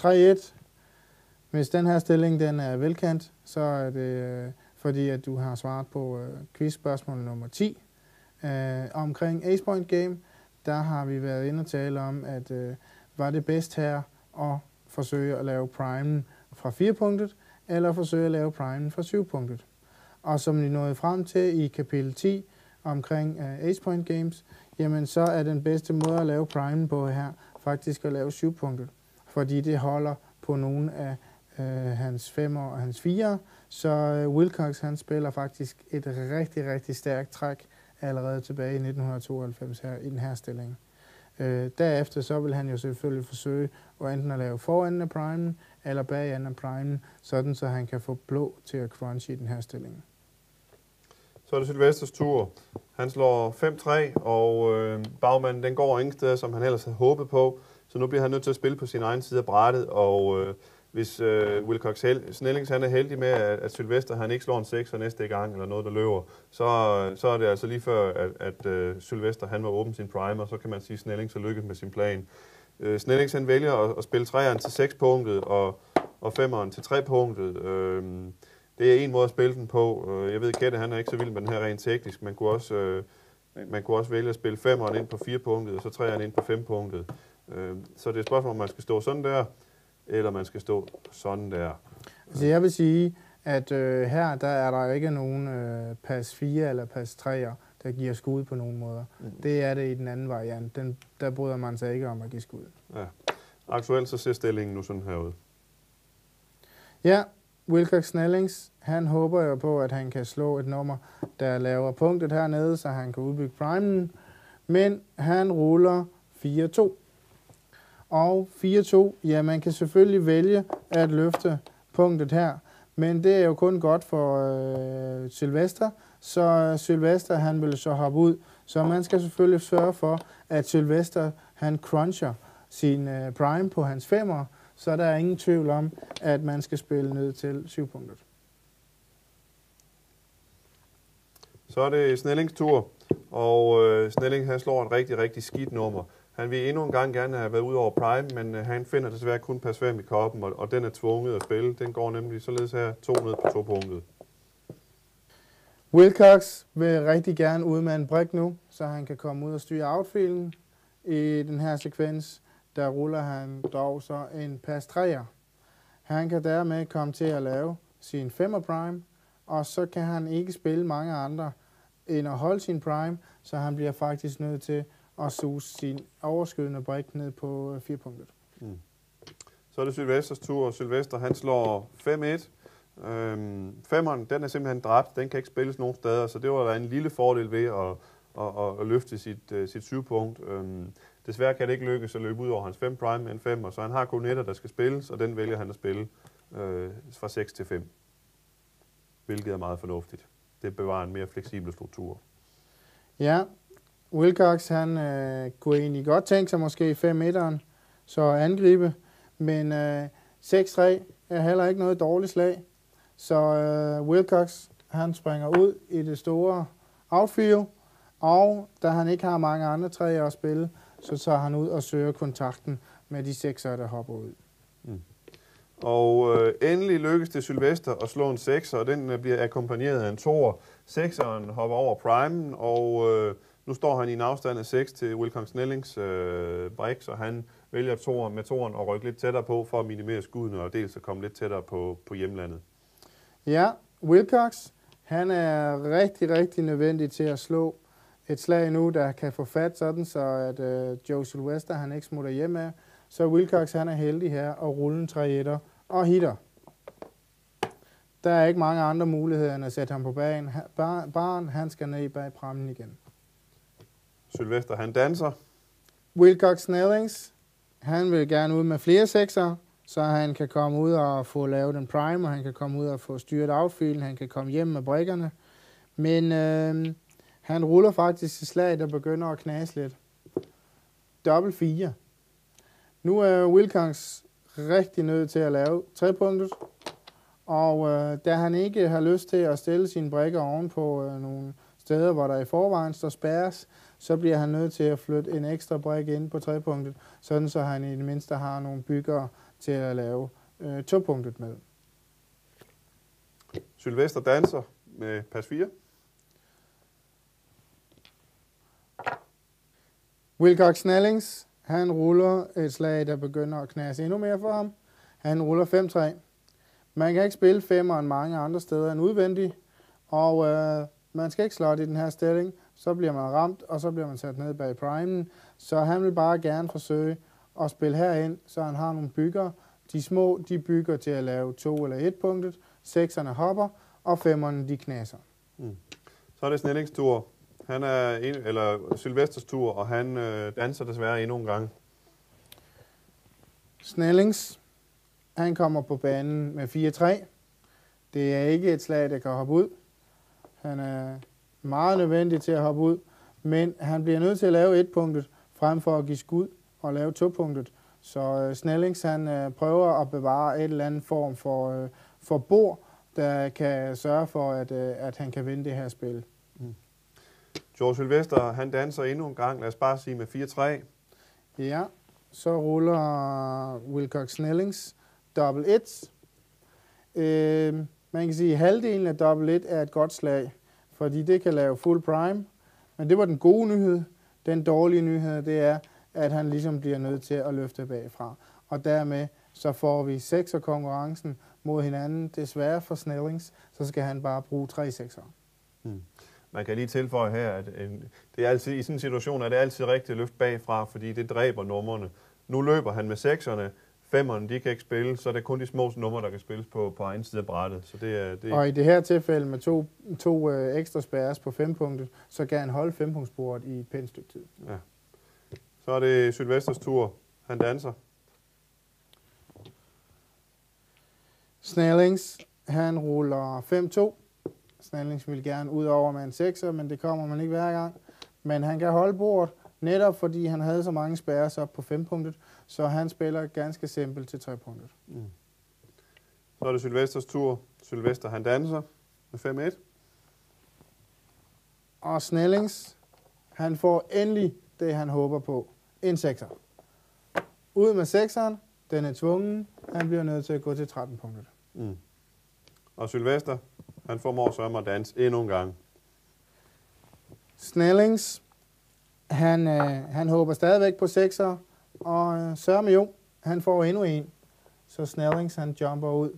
3-1. Hvis den her stilling den er velkendt, så er det øh, fordi, at du har svaret på øh, quizspørgsmål nummer 10. Øh, omkring Ace Point Game, der har vi været inde og tale om, at øh, var det bedst her at forsøge at lave primen fra 4 punktet, eller forsøge at lave primen fra 7 punktet. Og som vi nåede frem til i kapitel 10 omkring øh, Ace Point Games, jamen så er den bedste måde at lave primen på her faktisk at lave 7 punktet. Fordi det holder på nogle af øh, hans femmer og hans fire. Så øh, Wilcox han spiller faktisk et rigtig, rigtig stærkt træk allerede tilbage i 1992 her i den her stilling. Øh, derefter så vil han jo selvfølgelig forsøge at enten at lave foran af primen eller bag af primen, sådan så han kan få blå til at crunch i den her stilling. Så er det Sylvesters tur. Han slår 5-3, og øh, bagmanden den går ingen steder, som han ellers havde håbet på. Så nu bliver han nødt til at spille på sin egen side af brættet, og øh, hvis øh, Wilcox Hel- Snellings han er heldig med, at, at Sylvester han ikke slår en 6 næste gang, eller noget, der løber, så, øh, så er det altså lige før, at, at øh, Sylvester han må åbne sin primer, så kan man sige at Snellings så lykkes med sin plan. Øh, Snellings han vælger at, at spille 3'eren til 6 punktet, og, og 5'eren til 3 punktet. Øh, det er en måde at spille den på. Øh, jeg ved, Kette han er ikke så vild med den her rent teknisk. Man kunne også, øh, man kunne også vælge at spille 5'eren ind på 4 punktet, og så 3'eren ind på 5 punktet. Øh, så det er et spørgsmål, om man skal stå sådan der, eller man skal stå sådan der. Altså jeg vil sige, at øh, her der er der ikke nogen øh, pas 4 eller pas 3'er, der giver skud på nogen måder. Mm. Det er det i den anden variant. Den, der bryder man sig ikke om at give skud. Ja. Aktuelt så ser stillingen nu sådan her ud. Ja, Wilcox Snellings, han håber jo på, at han kan slå et nummer, der laver punktet hernede, så han kan udbygge primen. Men han ruller 4-2 og 4-2, ja, man kan selvfølgelig vælge at løfte punktet her, men det er jo kun godt for øh, Sylvester, så øh, Sylvester han vil så hoppe ud. Så man skal selvfølgelig sørge for, at Sylvester han cruncher sin øh, prime på hans femmer, så der er ingen tvivl om, at man skal spille ned til 7 punktet. Så er det Snellings tur, og øh, Snelling han slår et rigtig, rigtig skidt nummer. Han vil endnu en gang gerne have været ud over Prime, men øh, han finder desværre kun pas 5 i koppen, og, og den er tvunget at spille. Den går nemlig således her 2 ned på to punktet. Wilcox vil rigtig gerne ud med en brik nu, så han kan komme ud og styre outfielden. I den her sekvens, der ruller han dog så en pas 3'er. Han kan dermed komme til at lave sin 5'er prime, og så kan han ikke spille mange andre end at holde sin prime, så han bliver faktisk nødt til og suge sin overskydende brik ned på 4 punktet. Mm. Så er det Sylvesters tur, og Sylvester han slår 5-1. Øhm, femmeren, den er simpelthen dræbt, den kan ikke spilles nogen steder, så det var der en lille fordel ved at, at, at, at løfte sit, uh, sit syvpunkt. Øhm, desværre kan det ikke lykkes at løbe ud over hans 5 prime med en 5, så han har kun netter, der skal spilles, og den vælger han at spille øh, fra 6 til 5. Hvilket er meget fornuftigt. Det bevarer en mere fleksibel struktur. Ja, Wilcox, han øh, kunne egentlig godt tænke sig måske 5-1'eren, så angribe. Men øh, 6-3 er heller ikke noget dårligt slag. Så øh, Wilcox, han springer ud i det store outfield, og da han ikke har mange andre træer at spille, så tager han ud og søger kontakten med de sekser, der hopper ud. Mm. Og øh, endelig lykkes det Sylvester at slå en sekser, og den øh, bliver akkompagneret af en toer. Sekseren hopper over primen, og øh, nu står han i en afstand af 6 til Wilcox Snellings øh, brik, så han vælger toren, med toren at rykke lidt tættere på for at minimere skuddene og dels at komme lidt tættere på, på hjemlandet. Ja, Wilcox, han er rigtig, rigtig nødvendig til at slå et slag nu, der kan få fat sådan, så at øh, Joe Sylvester han ikke smutter hjem af. Så Wilcox han er heldig her og rullen en 3 og hitter. Der er ikke mange andre muligheder end at sætte ham på banen. Barn, han skal ned bag prammen igen. Sylvester, han danser. Wilcox Snellings, han vil gerne ud med flere sekser, så han kan komme ud og få lavet en primer, han kan komme ud og få styret outfield, han kan komme hjem med brikkerne. Men øh, han ruller faktisk et slag, der begynder at knase lidt. Dobbelt 4. Nu er Wilcox rigtig nødt til at lave tre punkter. Og øh, da han ikke har lyst til at stille sine brækker ovenpå øh, nogle steder, hvor der i forvejen står spærres, så bliver han nødt til at flytte en ekstra brik ind på trepunktet, sådan så han i det mindste har nogle byggere til at lave øh, to punktet med. Sylvester danser med pas 4. Wilcox Snellings, han ruller et slag, der begynder at knase endnu mere for ham. Han ruller 5-3. Man kan ikke spille femmeren mange andre steder end udvendigt, og øh, man skal ikke slå i den her stilling, så bliver man ramt, og så bliver man sat ned bag primen. Så han vil bare gerne forsøge at spille herind, så han har nogle bygger. De små, de bygger til at lave to eller et punktet, sekserne hopper, og femmerne, de knaser. Mm. Så er det Snellings tur. Han er en, eller Sylvesters tur, og han øh, danser desværre endnu en gang. Snellings, han kommer på banen med 4-3. Det er ikke et slag, der kan hoppe ud. Han er meget nødvendig til at hoppe ud, men han bliver nødt til at lave et punktet, frem for at give skud og lave to punktet. Så uh, Snellings han uh, prøver at bevare et eller andet form for, uh, for bord, der kan sørge for, at, uh, at han kan vinde det her spil. Mm. George Sylvester, han danser endnu en gang, lad os bare sige med 4-3. Ja, så ruller Wilcox Snellings double 1. Uh, man kan sige, at halvdelen af double 1 er et godt slag fordi det kan lave full prime. Men det var den gode nyhed. Den dårlige nyhed, det er, at han ligesom bliver nødt til at løfte bagfra. Og dermed så får vi sekser konkurrencen mod hinanden. Desværre for Snellings, så skal han bare bruge tre sekser. Hmm. Man kan lige tilføje her, at en, det er altid, i sådan en situation er det altid rigtigt at løfte bagfra, fordi det dræber nummerne. Nu løber han med sekserne, femmerne, de kan ikke spille, så det er kun de små numre, der kan spilles på, på egen side af brættet. Så det er, det... Og i det her tilfælde med to, to øh, ekstra spærres på fem punkter, så kan han holde fempunktsbordet i et pænt stykke tid. Ja. Så er det Sylvesters tur. Han danser. Snellings, han ruller 5-2. Snellings vil gerne ud over med en 6'er, men det kommer man ikke hver gang. Men han kan holde bordet, netop fordi han havde så mange spærres op på 5 punktet, så han spiller ganske simpelt til 3 punktet. Mm. Så er det Sylvesters tur. Sylvester han danser med 5-1. Og Snellings, han får endelig det, han håber på. En 6'er. Ud med 6'eren, den er tvungen. Han bliver nødt til at gå til 13 punktet. Mm. Og Sylvester, han formår så at danse endnu en gang. Snellings, han, øh, han håber stadigvæk på 6'er, og øh, Sørme jo, han får endnu en. Så Snellings, han jumper ud.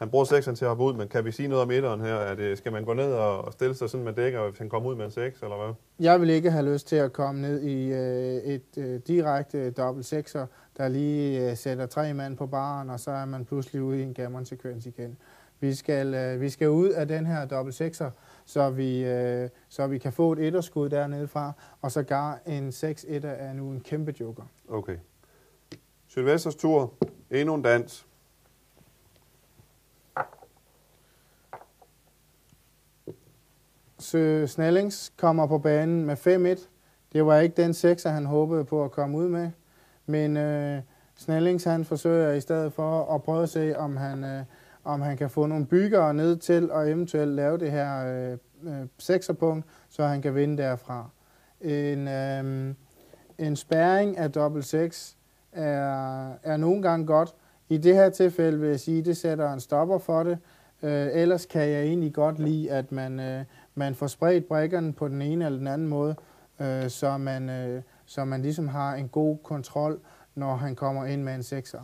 Han bruger 6'eren til at hoppe ud, men kan vi sige noget om etteren her? Er det, skal man gå ned og stille sig sådan med dækker, hvis han kommer ud med en 6, eller hvad? Jeg vil ikke have lyst til at komme ned i øh, et øh, direkte dobbelt 6'er, der lige øh, sætter tre mand på baren, og så er man pludselig ude i en gammon-sekvens igen. Vi skal, øh, vi skal ud af den her dobbelt 6'er, så vi, øh, så vi kan få et etterskud dernede fra, og så gar en 6 etter er nu en kæmpe joker. Okay. Sylvesters tur. Endnu en dans. Så Snellings kommer på banen med 5-1. Det var ikke den 6, han håbede på at komme ud med. Men øh, Snellings han forsøger i stedet for at prøve at se, om han, øh, om han kan få nogle byggere ned til og eventuelt lave det her øh, øh, sekserpunkt, så han kan vinde derfra. En, øh, en spæring af dobbelt 6 er, er nogle gange godt. I det her tilfælde vil jeg sige, at det sætter en stopper for det. Øh, ellers kan jeg egentlig godt lide, at man, øh, man får spredt brækkerne på den ene eller den anden måde, øh, så, man, øh, så man ligesom har en god kontrol, når han kommer ind med en sekser.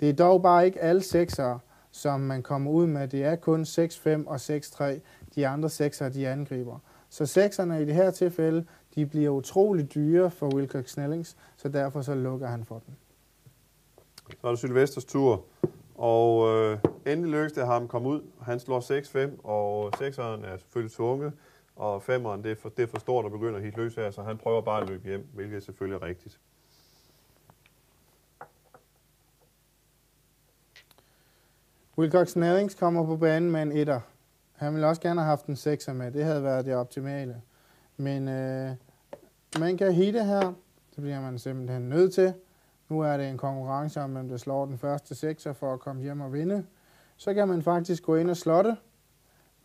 Det er dog bare ikke alle seksere, som man kommer ud med. Det er kun 6-5 og 6-3. De andre 6'er, de angriber. Så 6'erne i det her tilfælde, de bliver utrolig dyre for Wilcox Snellings, så derfor så lukker han for den. Så er det Sylvesters tur, og øh, endelig lykkes det ham komme ud. Han slår 6-5, og 6'eren er selvfølgelig tvunget, og femeren det er, for, det er for stort at begynde at hitte løs her, så han prøver bare at løbe hjem, hvilket er selvfølgelig rigtigt. Wilcox Nærings kommer på banen med en etter. Han ville også gerne have haft en sekser med. Det havde været det optimale. Men øh, man kan hitte her. Det bliver man simpelthen nødt til. Nu er det en konkurrence om, hvem der slår den første sekser for at komme hjem og vinde. Så kan man faktisk gå ind og slotte. det.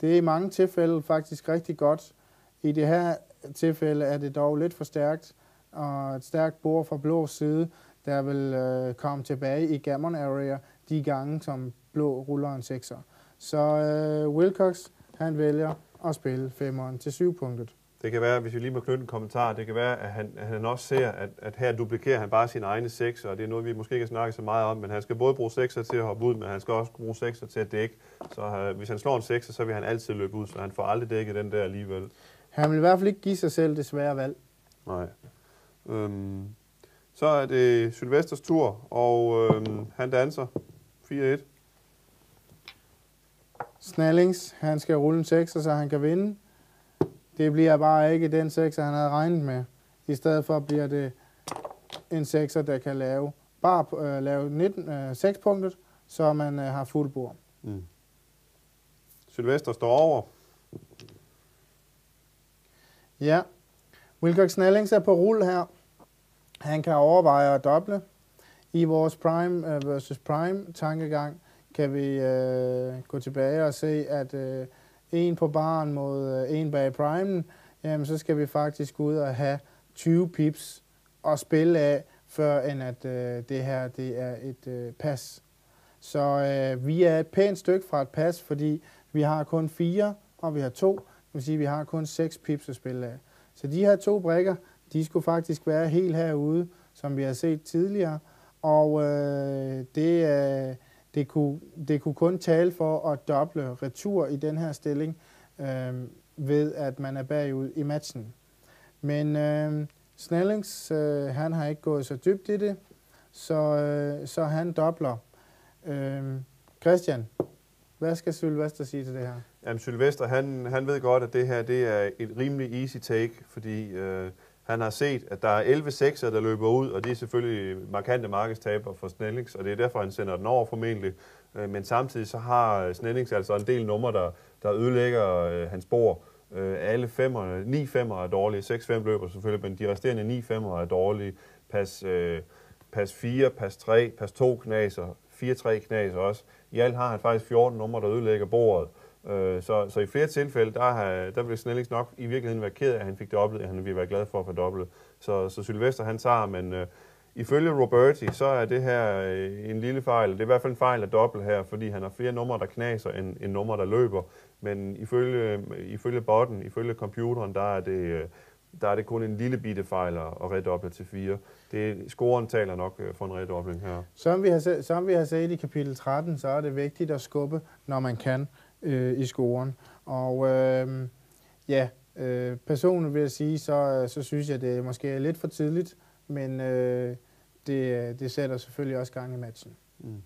Det er i mange tilfælde faktisk rigtig godt. I det her tilfælde er det dog lidt for stærkt, og et stærkt bord fra blå side, der vil øh, komme tilbage i Gammon Area de gange, som blå ruller en sekser. Så øh, Wilcox, han vælger at spille femmeren til syv punktet. Det kan være, hvis vi lige må knytte en kommentar, det kan være, at han, at han også ser, at, at her duplikerer han bare sine egne sekser, og det er noget, vi måske ikke har snakket så meget om, men han skal både bruge sekser til at hoppe ud, men han skal også bruge sekser til at dække. Så uh, hvis han slår en sekser, så vil han altid løbe ud, så han får aldrig dækket den der alligevel. Han vil i hvert fald ikke give sig selv det svære valg. Nej. Øhm, så er det Sylvesters tur, og øhm, han danser 4-1. Snellings, han skal rulle en 6, så han kan vinde. Det bliver bare ikke den 6, han havde regnet med. I stedet for bliver det en 6, der kan lave bare øh, lave 19, øh, 6 punktet, så man øh, har fuld bord. Mm. Sylvester står over. Ja. Wilcox Snellings er på rulle her. Han kan overveje at doble. I vores prime øh, versus prime tankegang kan vi øh, gå tilbage og se, at øh, en på baren mod øh, en bag primen, jamen så skal vi faktisk ud og have 20 pips og spille af, før end at øh, det her det er et øh, pas. Så øh, vi er et pænt stykke fra et pas, fordi vi har kun fire, og vi har to. Det vil sige, at vi har kun seks pips at spille af. Så de her to brækker, de skulle faktisk være helt herude, som vi har set tidligere. Og øh, det, øh, det, kunne, det kunne kun tale for at doble retur i den her stilling, øh, ved at man er bagud i matchen. Men øh, Snellings, øh, han har ikke gået så dybt i det, så, øh, så han dobler. Øh, Christian, hvad skal Sylvester sige til det her? Jamen, Sylvester, han, han ved godt, at det her det er et rimelig easy take, fordi øh, han har set, at der er 11 sekser, der løber ud, og det er selvfølgelig markante markedstaber for Snellings, og det er derfor, han sender den over formentlig. Øh, men samtidig så har øh, Snellings altså en del numre, der, der ødelægger øh, hans spor. Alle femmer, 9 femmer er dårlige, 6-5 løber selvfølgelig, men de resterende 9 femmer er dårlige. Pas, pas 4, pas 3, pas 2 knaser, 4-3 knaser også. I alt har han faktisk 14 numre, der ødelægger bordet. Øh, så, så i flere tilfælde, der, har, der vil Snellings nok i virkeligheden være ked af, at han fik dobbelt, at han ville være glad for at få dobbelt. Så, så Sylvester han tager, men øh, ifølge Roberti, så er det her øh, en lille fejl. Det er i hvert fald en fejl af dobbelt her, fordi han har flere numre, der knaser, end, end numre, der løber. Men ifølge, ifølge botten, ifølge computeren, der er det... Øh, der er det kun en lille bitte fejl at redoble til 4. Det, scoren taler nok øh, for en redobling her. Som vi, har, som vi har set i kapitel 13, så er det vigtigt at skubbe, når man kan øh, i scoren. Og øh, ja, øh, personligt vil jeg sige, så, så synes jeg, det er måske lidt for tidligt, men øh, det, det sætter selvfølgelig også gang i matchen. Mm.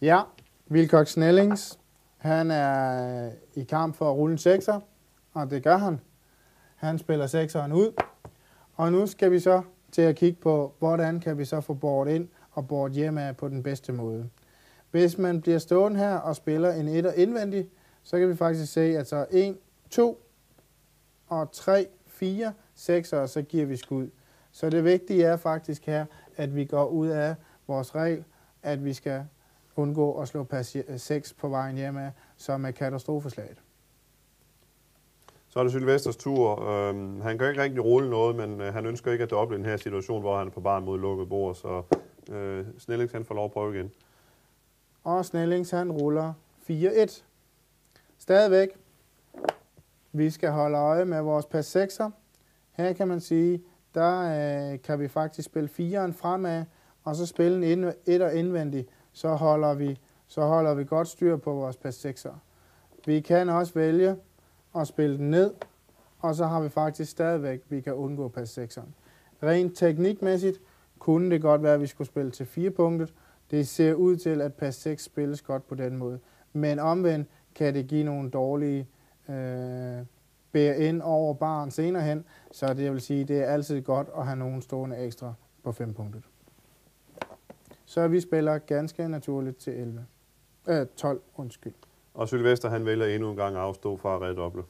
Ja, Wilcox Snellings, han er i kamp for at rulle en sekser, og det gør han. Han spiller sekseren ud, og nu skal vi så til at kigge på, hvordan kan vi så få bort ind og bort hjemme på den bedste måde. Hvis man bliver stående her og spiller en etter indvendig, så kan vi faktisk se, at så 1, 2 og 3, 4, 6, og så giver vi skud. Så det vigtige er faktisk her, at vi går ud af vores regel, at vi skal undgå at slå pas 6 på vejen hjemme, som er katastrofeslaget. Så er det Sylvesters tur. Øhm, han kan ikke rigtig rulle noget, men øh, han ønsker ikke at doble den her situation, hvor han er på barn mod lukket bord, så øh, Snellings han får lov at prøve igen og Snellings han ruller 4-1. Stadigvæk, vi skal holde øje med vores pas 6'er. Her kan man sige, der øh, kan vi faktisk spille 4'eren fremad, og så spille en 1'er indvendig, så holder vi så holder vi godt styr på vores pas 6'er. Vi kan også vælge at spille den ned, og så har vi faktisk stadigvæk, vi kan undgå pas 6'eren. Rent teknikmæssigt kunne det godt være, at vi skulle spille til 4 punktet, det ser ud til, at pas 6 spilles godt på den måde. Men omvendt kan det give nogle dårlige øh, bære ind over baren senere hen, så det vil sige, det er altid godt at have nogen stående ekstra på 5 punktet. Så vi spiller ganske naturligt til 11. Øh, 12, undskyld. Og Sylvester han vælger endnu en gang at afstå fra at redoble.